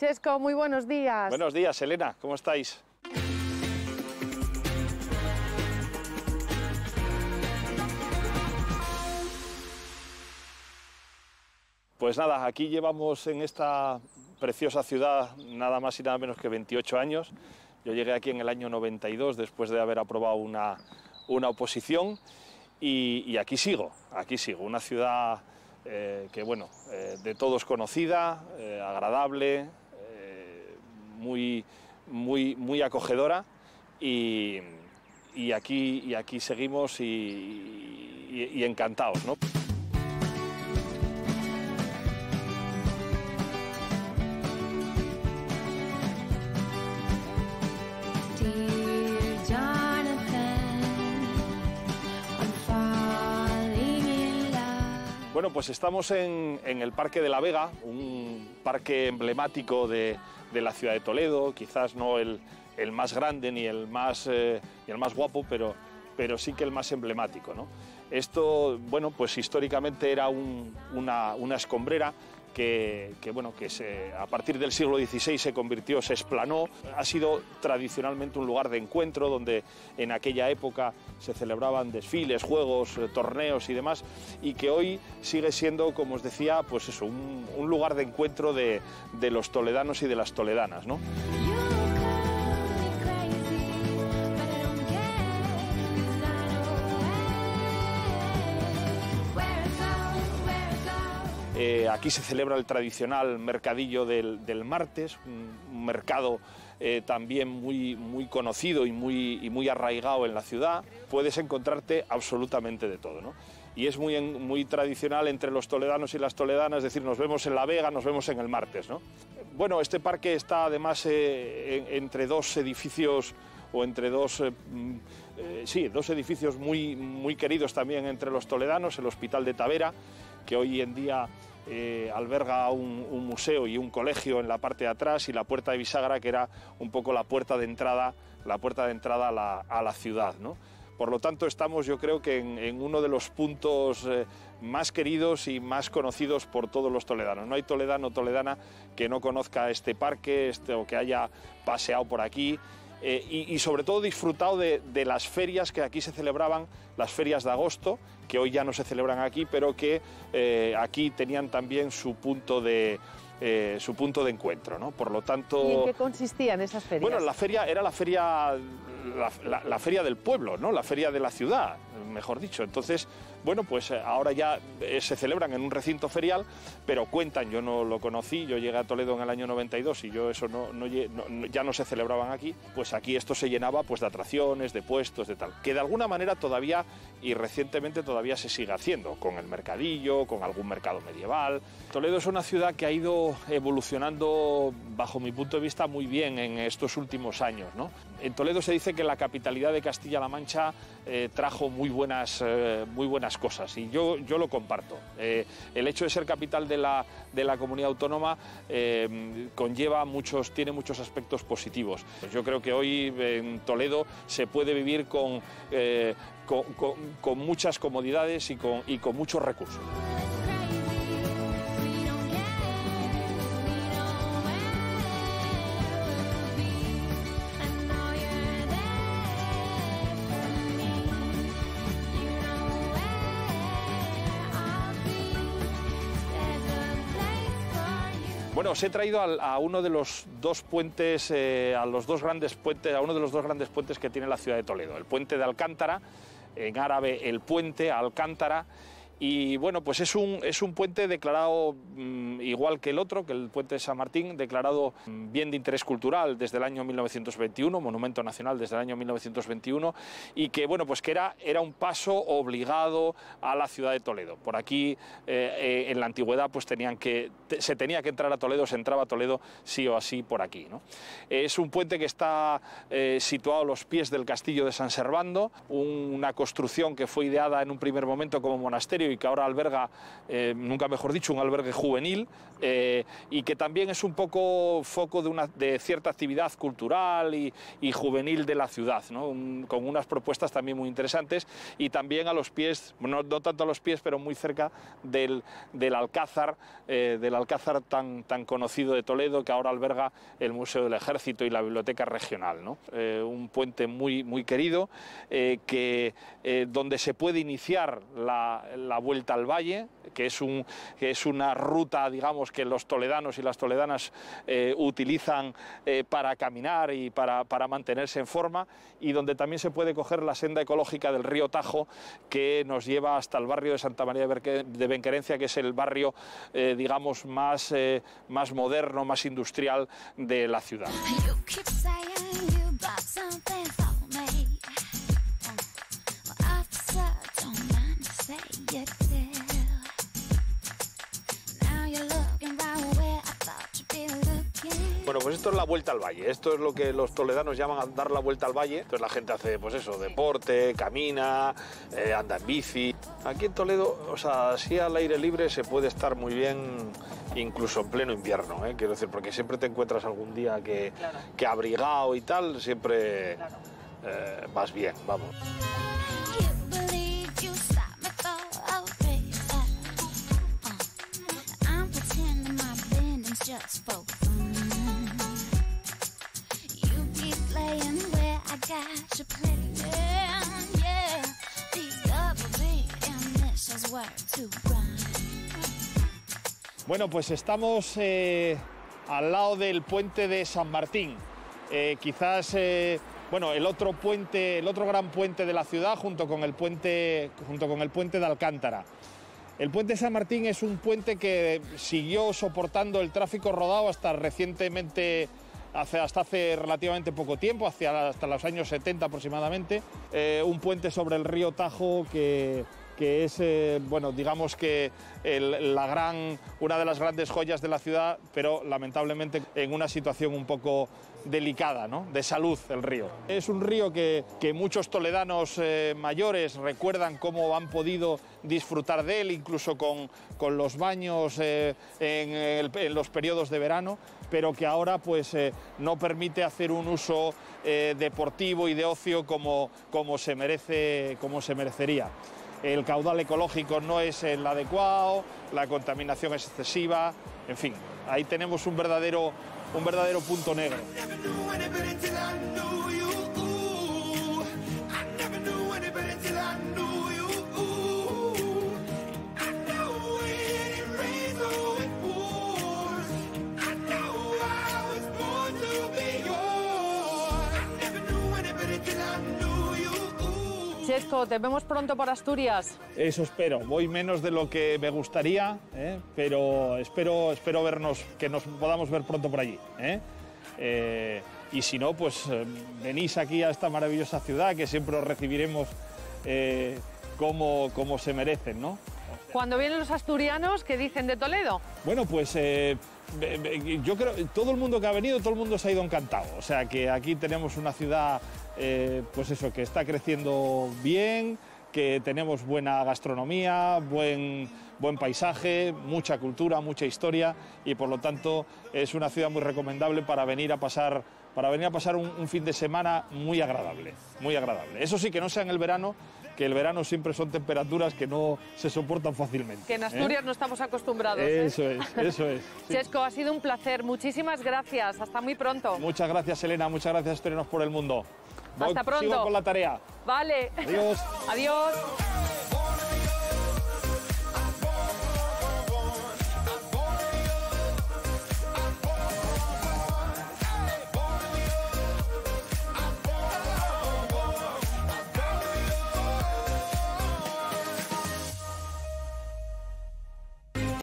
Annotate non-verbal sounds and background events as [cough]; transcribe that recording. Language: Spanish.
Chesco, muy buenos días. Buenos días, Elena, ¿cómo estáis? Pues nada, aquí llevamos en esta preciosa ciudad nada más y nada menos que 28 años. Yo llegué aquí en el año 92 después de haber aprobado una, una oposición y, aquí sigo, aquí sigo. Una ciudad eh, que, bueno, eh, de todos conocida, eh, agradable, muy, muy, muy acogedora y, aquí, y aquí seguimos y, y encantados. ¿no? Bueno, pues estamos en, el Parque de la Vega, un parque emblemático de, la ciudad de Toledo, quizás no el, más grande ni el más, eh, el más guapo, pero, pero sí que el más emblemático. Esto, bueno, pues históricamente era una, una escombrera que, bueno, que se, a partir del siglo XVI se convirtió, se esplanó. Ha sido tradicionalmente un lugar de encuentro donde en aquella época se celebraban desfiles, juegos, eh, torneos y demás, y que hoy sigue siendo, como os decía, pues eso, un, lugar de encuentro de, de, los toledanos y de las toledanas. ¿no? Eh, aquí se celebra el tradicional mercadillo del, martes, un, mercado eh, también muy, muy conocido y muy, muy arraigado en la ciudad. Puedes encontrarte absolutamente de todo. ¿no? y es muy, muy tradicional entre los toledanos y las toledanas, es decir, nos vemos en La Vega, nos vemos en el martes. ¿no? Bueno, este parque está además eh, entre dos edificios o entre dos, mm, sí, dos edificios muy, muy queridos también entre los toledanos, el Hospital de Tavera, que hoy en día eh, alberga un, museo y un colegio en la parte de atrás y la puerta de bisagra que era un poco la puerta de entrada, la puerta de entrada a la, ciudad. Por lo tanto, estamos yo creo que en, uno de los puntos eh, más queridos y más conocidos por todos los toledanos. No hay toledano o toledana que no conozca este parque este, o que haya paseado por aquí eh, y, sobre todo disfrutado de, las ferias que aquí se celebraban, las ferias de agosto, que hoy ya no se celebran aquí, pero que eh, aquí tenían también su punto de, eh, su punto de encuentro, ¿no? Por lo tanto... ¿Y en qué consistían esas ferias? Bueno, la feria era la feria, la, feria del pueblo, ¿no? La feria de la ciudad, mejor dicho. Entonces, bueno, pues eh, ahora ya eh, se celebran en un recinto ferial, pero cuentan, yo no lo conocí, yo llegué a Toledo en el año 92 y yo eso no, ya no se celebraban aquí, pues aquí esto se llenaba pues de atracciones, de puestos, de tal, que de alguna manera todavía y recientemente todavía se sigue haciendo, con el mercadillo, con algún mercado medieval. Toledo es una ciudad que ha ido evolucionando, bajo mi punto de vista, muy bien en estos últimos años. ¿no? En Toledo se dice que la capitalidad de Castilla-La Mancha eh, trajo muy buenas, eh, muy buenas cosas y yo, yo lo comparto. Eh, el hecho de ser capital de la, de la comunidad autónoma conlleva muchos, tiene muchos aspectos positivos. Yo creo que hoy en Toledo se puede vivir con, con, muchas comodidades y con, y con muchos recursos. Bueno, os he traído a, uno de los dos puentes, eh, a los dos grandes puentes, a uno de los dos grandes puentes que tiene la ciudad de Toledo, el puente de Alcántara, en árabe el puente Alcántara y bueno, pues es un, es un puente declarado mm, igual que el otro, que el puente de San Martín, declarado mm, bien de interés cultural desde el año 1921, monumento nacional desde el año 1921, y que bueno, pues que era, era un paso obligado a la ciudad de Toledo. Por aquí, eh, eh, en la antigüedad, pues tenían que, se tenía que entrar a Toledo, se entraba a Toledo sí o así por aquí. ¿no? Es un puente que está eh, situado a los pies del castillo de San Servando, una construcción que fue ideada en un primer momento como monasterio y que ahora alberga, eh, nunca mejor dicho, un albergue juvenil eh, y que también es un poco foco de, una, de cierta actividad cultural y, juvenil de la ciudad, ¿no? Con unas propuestas también muy interesantes y también a los pies, no, tanto a los pies, pero muy cerca del, del Alcázar, eh, del Alcázar tan, tan conocido de Toledo que ahora alberga el Museo del Ejército y la Biblioteca Regional. ¿no? Un puente muy, muy querido que, donde se puede iniciar la, la Vuelta al Valle, que es, un, que es una ruta, digamos, que los toledanos y las toledanas eh, utilizan eh, para caminar y para, para mantenerse en forma, y donde también se puede coger la senda ecológica del río Tajo, que nos lleva hasta el barrio de Santa María de Benquerencia, que es el barrio, eh, digamos, más, más moderno, más industrial de la ciudad. Pues esto es la vuelta al valle. Esto es lo que los toledanos llaman dar la vuelta al valle. Entonces la gente hace, pues eso, deporte, camina, eh, anda en bici. Aquí en Toledo, o sea, así al aire libre se puede estar muy bien, incluso en pleno invierno, ¿eh? quiero decir, porque siempre te encuentras algún día que, que abrigado y tal, siempre eh, vas bien, vamos. You believe Bueno, pues estamos eh, al lado del puente de San Martín. Eh, quizás, eh, bueno, el otro puente, el otro gran puente de la ciudad, junto con el puente, junto con el puente de Alcántara. El puente San Martín es un puente que siguió soportando el tráfico rodado hasta recientemente, hace- hasta hace relativamente poco tiempo, hacia, hasta los años 70 aproximadamente. Eh, un puente sobre el río Tajo que, que es, eh, bueno, digamos que la gran, una de las grandes joyas de la ciudad, pero lamentablemente en una situación un poco delicada, ¿no? de salud el río. Es un río que, muchos toledanos eh, mayores recuerdan cómo han podido disfrutar de él, incluso con, con los baños eh, en, en los periodos de verano, pero que ahora pues, no permite hacer un uso deportivo y de ocio como, como, se merece, como se merecería. El caudal ecológico no es el adecuado, la contaminación es excesiva, en fin, ahí tenemos un verdadero, un verdadero punto negro. Chesco, te vemos pronto por Asturias. Eso espero. Voy menos de lo que me gustaría, ¿eh? pero espero, espero vernos, que nos podamos ver pronto por allí. ¿eh? Eh, y si no, pues eh, venís aquí a esta maravillosa ciudad que siempre os recibiremos eh, como, como se merecen, ¿no? Cuando vienen los asturianos, ¿qué dicen de Toledo? Bueno, pues eh, yo creo que todo el mundo que ha venido, todo el mundo se ha ido encantado. O sea que aquí tenemos una ciudad, eh, pues eso, que está creciendo bien, que tenemos buena gastronomía, buen, buen paisaje, mucha cultura, mucha historia y por lo tanto es una ciudad muy recomendable para venir a pasar, para venir a pasar un, un fin de semana muy agradable, muy agradable. Eso sí, que no sea en el verano, que el verano siempre son temperaturas que no se soportan fácilmente. Que en ¿eh? Asturias no estamos acostumbrados. ¿eh? Eso es, eso es. sí. [laughs] Chesco, ha sido un placer. Muchísimas gracias. Hasta muy pronto. Muchas gracias, Elena. Muchas gracias, Historianos por el Mundo. Voy- Hasta pronto. Sigo con la tarea. Vale. Adiós. [laughs] Adiós.